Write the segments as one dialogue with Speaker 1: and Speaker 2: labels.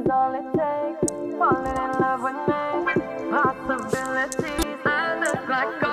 Speaker 1: is all it takes. Falling in love with me. Possibilities, I look like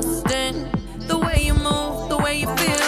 Speaker 1: the way you move, the way you feel.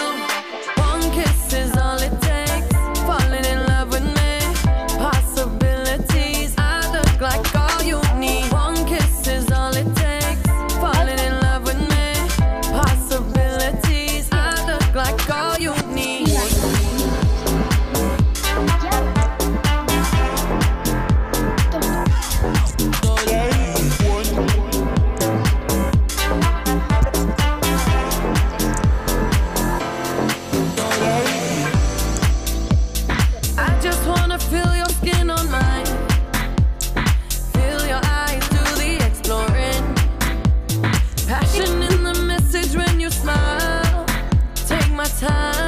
Speaker 1: time.